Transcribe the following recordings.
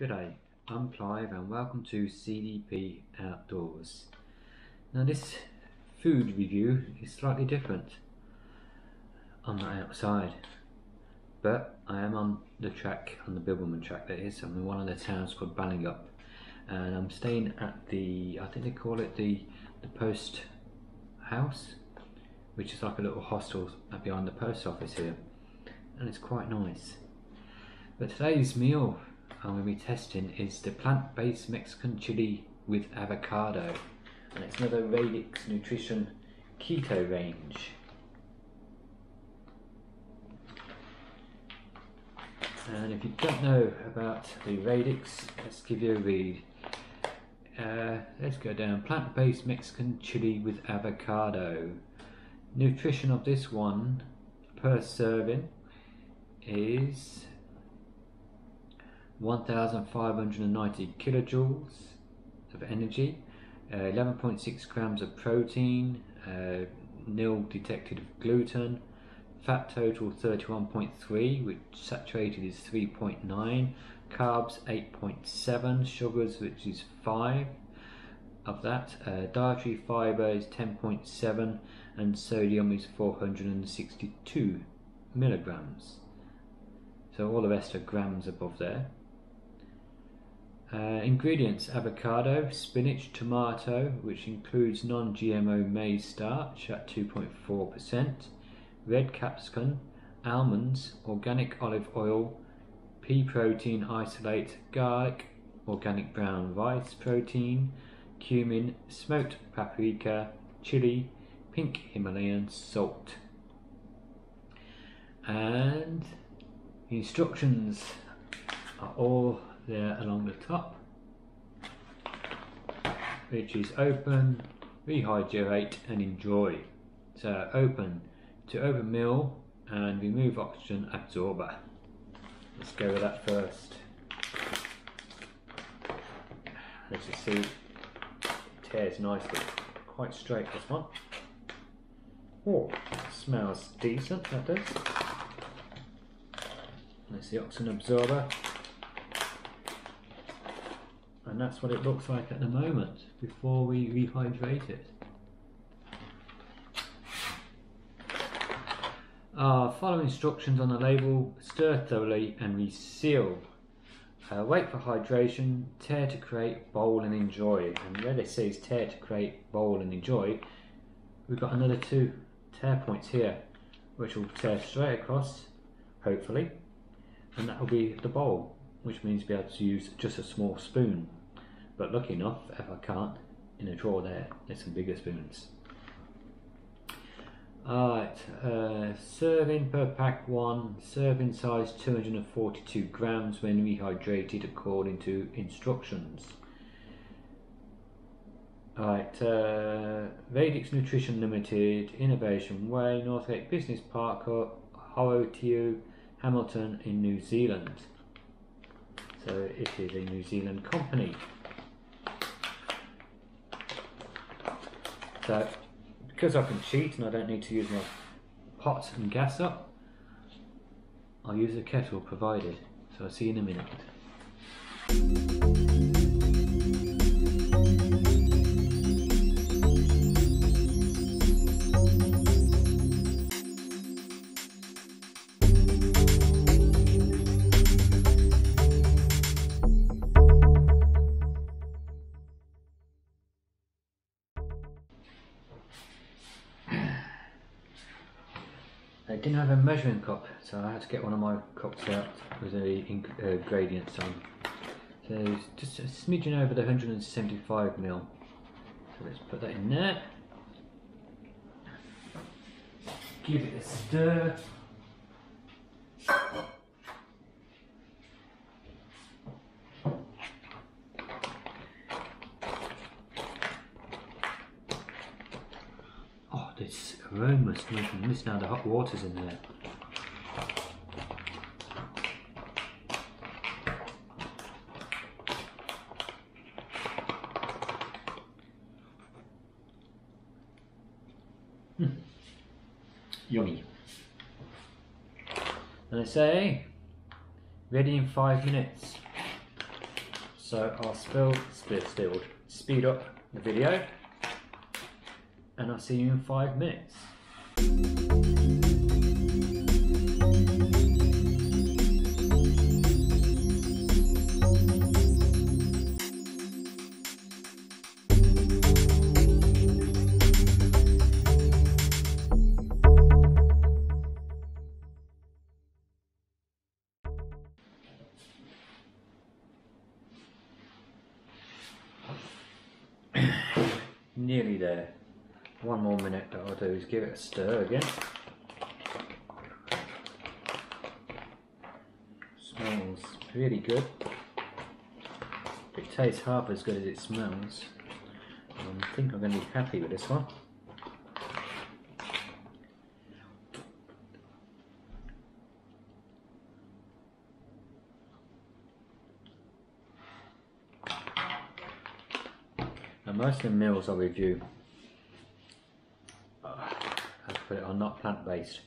G'day, I'm Clive and welcome to CDP Outdoors. Now this food review is slightly different. I'm not outside, but I am on the track, on the Bibbulmun track that is. I'm in one of the towns called Balingup and I'm staying at the, I think they call it the, the post house, which is like a little hostel behind the post office here and it's quite nice. But today's meal Going to be testing is the plant-based Mexican chili with avocado and it's another Radix Nutrition Keto range. And if you don't know about the Radix, let's give you a read. Uh, let's go down. Plant-based Mexican chili with avocado. Nutrition of this one per serving is 1590 kilojoules of energy, 11.6 uh, grams of protein, uh, nil detected of gluten, fat total 31.3, which saturated is 3.9, carbs 8.7, sugars which is 5 of that, uh, dietary fiber is 10.7, and sodium is 462 milligrams. So all the rest are grams above there. Uh, ingredients avocado, spinach, tomato, which includes non GMO maize starch at 2.4%, red capsicum, almonds, organic olive oil, pea protein isolate, garlic, organic brown rice protein, cumin, smoked paprika, chili, pink Himalayan salt. And instructions are all there along the top which is open, rehydrate and enjoy. So open to open mill and remove oxygen absorber. Let's go with that first. As you see, it tears nicely. Quite straight this one. Oh, smells decent, that does. There's the oxygen absorber and that's what it looks like at the moment before we rehydrate it. Uh, follow instructions on the label, stir thoroughly and reseal. Uh, wait for hydration, tear to create, bowl and enjoy. And where it says tear to create, bowl and enjoy, we've got another two tear points here, which will tear straight across, hopefully, and that will be the bowl, which means be able to use just a small spoon. But lucky enough, if I can't, in a drawer there, there's some bigger spoons. Alright, uh, serving per pack 1, serving size 242 grams when rehydrated according to instructions. Alright, uh, Radix Nutrition Limited, Innovation Way, Northgate Business Park, Horotiu, Hamilton in New Zealand. So it is a New Zealand company. So because I can cheat and I don't need to use my pot and gas up, I'll use a kettle provided. So I'll see you in a minute. I didn't have a measuring cup, so I had to get one of my cups out with the uh, on. So just a smidgen over the 175 mil. So let's put that in there. Give it a stir. this coming this now, the hot water's in there. Mm. Yummy. And I say, ready in five minutes. So I'll spill, spilled, speed up the video and I'll see you in five minutes. Nearly give it a stir again. Smells really good. It tastes half as good as it smells. I think I'm going to be happy with this one. And most of the meals I review, It are not plant based.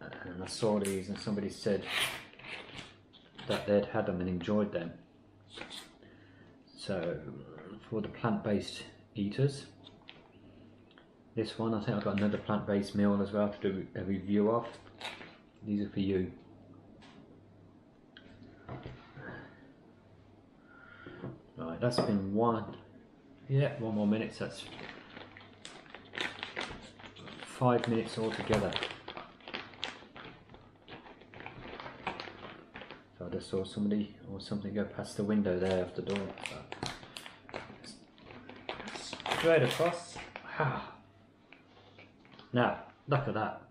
And I saw these, and somebody said that they'd had them and enjoyed them. So, for the plant based eaters, this one I think I've got another plant based meal as well to do a review of. These are for you. Right, that's been one. Yeah, one more minute. That's five minutes altogether. So I just saw somebody or something go past the window there of the door. Straight across. Now, look at that.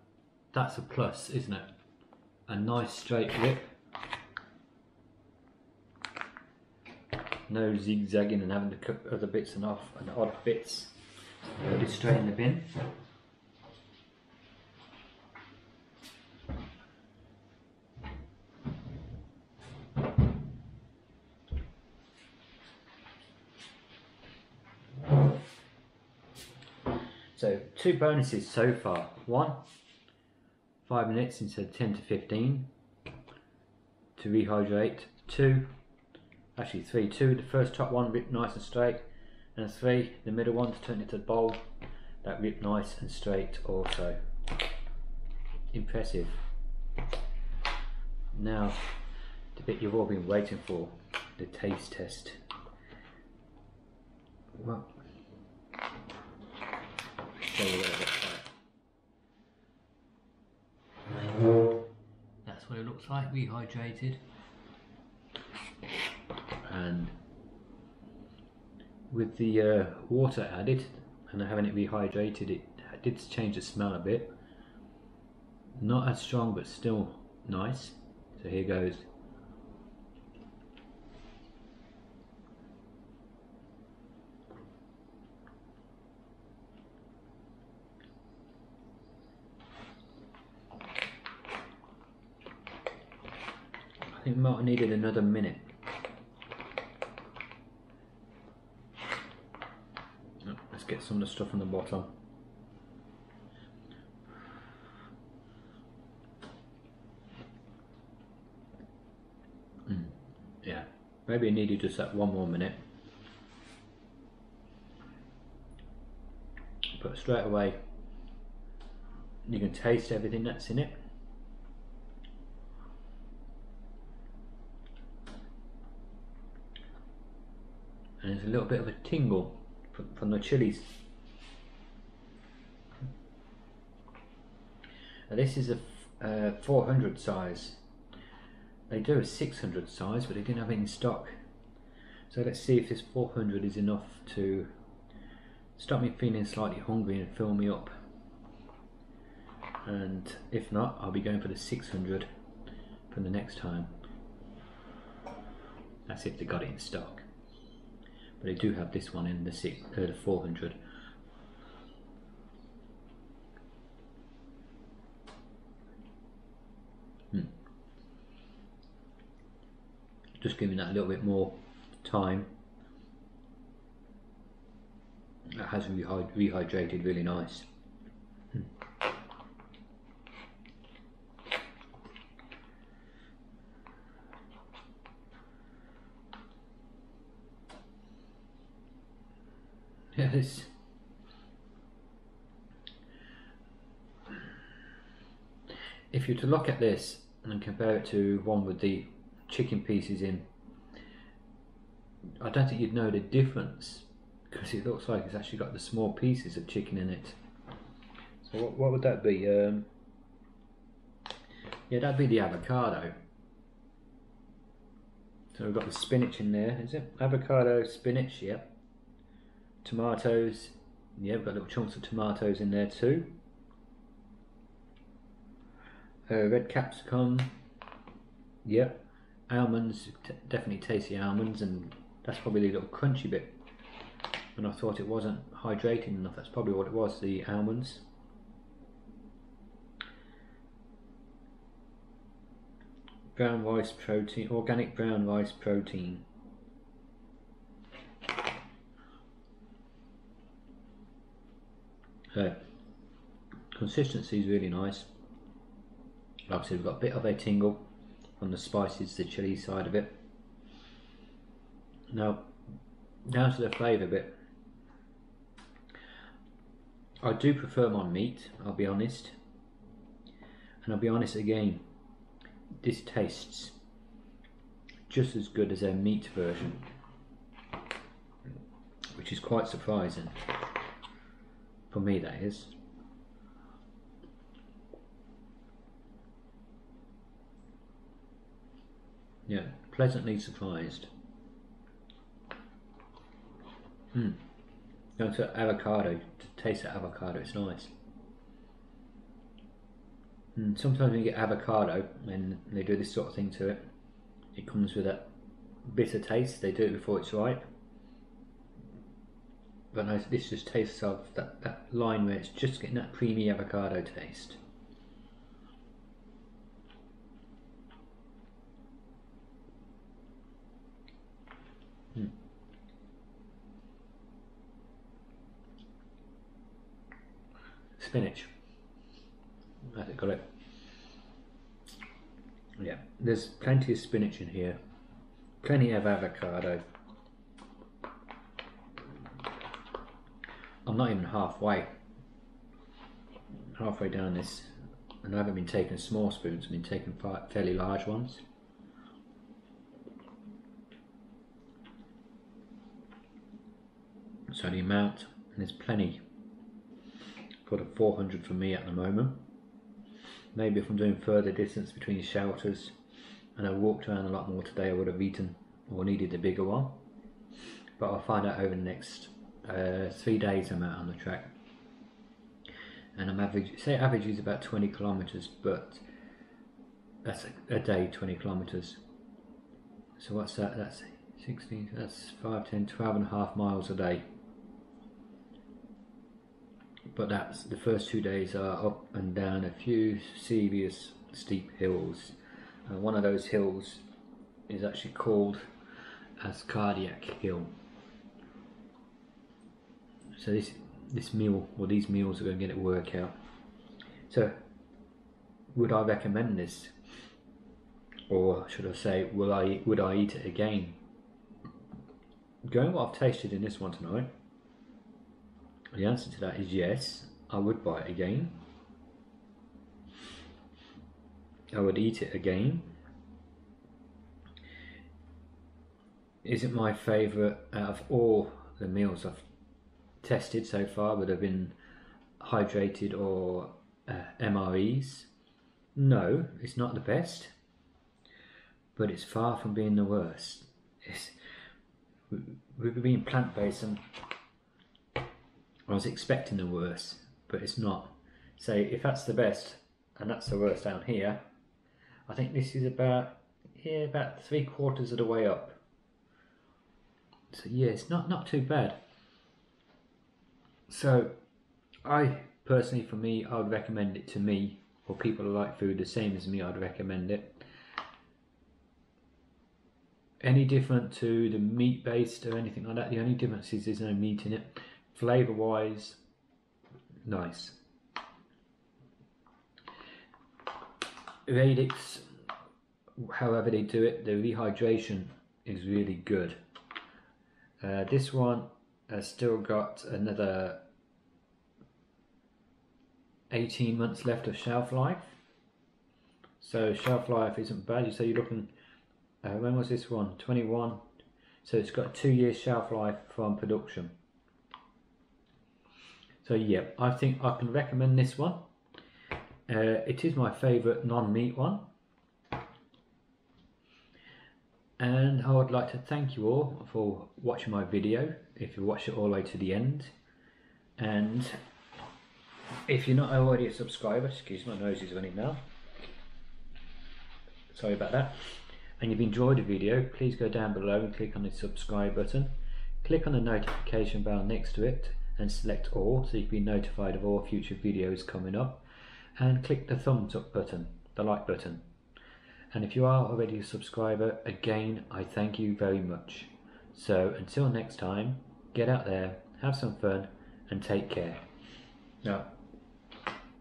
That's a plus, isn't it? A nice straight rip. No zigzagging and having to cut other bits and off and odd bits. Put it straight in the bin. So two bonuses so far. One, five minutes instead of 10 to 15 to rehydrate. Two, actually three, two, the first top one ripped nice and straight, and three, the middle one to turn into a bowl that ripped nice and straight also. Impressive. Now, the bit you've all been waiting for, the taste test. Well, show you what it looks like. That's what it looks like, rehydrated and with the uh, water added and having it rehydrated it did change the smell a bit. Not as strong but still nice. So here goes. I think Martin needed another minute get some of the stuff on the bottom. Mm, yeah, maybe I needed just that one more minute. But straight away, you can taste everything that's in it. And there's a little bit of a tingle from the chilies. Now this is a uh, 400 size. They do a 600 size, but they didn't have it in stock. So let's see if this 400 is enough to stop me feeling slightly hungry and fill me up. And if not, I'll be going for the 600 for the next time. That's if they got it in stock but I do have this one in the six, uh, the 400. Hmm. Just giving that a little bit more time. That has rehydrated really nice. Hmm. Yeah, this. If you were to look at this and compare it to one with the chicken pieces in, I don't think you'd know the difference because it looks like it's actually got the small pieces of chicken in it. So what, what would that be? Um, yeah, that'd be the avocado. So we've got the spinach in there, is it? Avocado, spinach, yep. Tomatoes, yeah, we've got little chunks of tomatoes in there too. Uh, red capsicum, yep. Almonds, definitely tasty almonds, and that's probably the little crunchy bit. And I thought it wasn't hydrating enough, that's probably what it was, the almonds. brown rice protein, organic brown rice protein. So, consistency is really nice. Like I said, we've got a bit of a tingle on the spices, the chili side of it. Now, down to the flavour bit. I do prefer my meat, I'll be honest. And I'll be honest again, this tastes just as good as their meat version, which is quite surprising. For me, that is. Yeah, pleasantly surprised. Hmm. Going to avocado, to taste the avocado, it's nice. And sometimes when you get avocado and they do this sort of thing to it, it comes with a bitter taste. They do it before it's ripe. But no, this just tastes of that, that line where it's just getting that creamy avocado taste. Hmm. Spinach. I got it. Yeah, there's plenty of spinach in here, plenty of avocado. I'm not even halfway, halfway down this, and I haven't been taking small spoons, I've been taking fairly large ones. So the amount, and there's plenty Got a 400 for me at the moment. Maybe if I'm doing further distance between shelters and I walked around a lot more today I would have eaten or needed a bigger one. But I'll find out over the next uh, three days I'm out on the track and I'm average say average is about 20 kilometers but that's a, a day 20 kilometers so what's that that's 16 that's 5 10 12 and a half miles a day but that's the first two days are up and down a few serious steep hills. Uh, one of those hills is actually called as Cardiac Hill. So this this meal or these meals are going to get it work out. So would I recommend this? Or should I say, will I would I eat it again? Going what I've tasted in this one tonight, the answer to that is yes, I would buy it again. I would eat it again. Is it my favourite out of all the meals I've tested so far that have been hydrated or uh, MREs? No, it's not the best, but it's far from being the worst. It's, we've been plant based and I was expecting the worst, but it's not. So if that's the best and that's the worst down here, I think this is about yeah about three quarters of the way up. So yeah, it's not not too bad. So I personally, for me, I would recommend it to me or people who like food the same as me. I'd recommend it. Any different to the meat based or anything like that? The only difference is there's no meat in it flavor wise, nice. Radix, however they do it, the rehydration is really good. Uh, this one, has still got another 18 months left of shelf life. So shelf life isn't bad. So you're looking, uh, when was this one? 21. So it's got two years shelf life from production. So yeah, I think I can recommend this one. Uh, it is my favourite non-meat one. And I would like to thank you all for watching my video, if you watched it all the way to the end. And if you're not already a subscriber, excuse my nose is running now. Sorry about that. And you've enjoyed the video, please go down below and click on the subscribe button. Click on the notification bell next to it and select all so you can be notified of all future videos coming up. And click the thumbs up button, the like button. And if you are already a subscriber, again, I thank you very much. So until next time, get out there, have some fun, and take care. Now,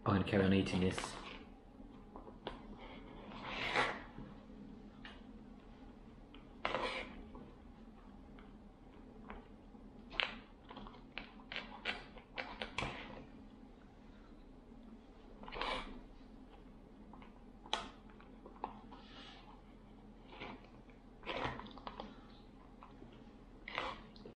I'm to carry on eating this.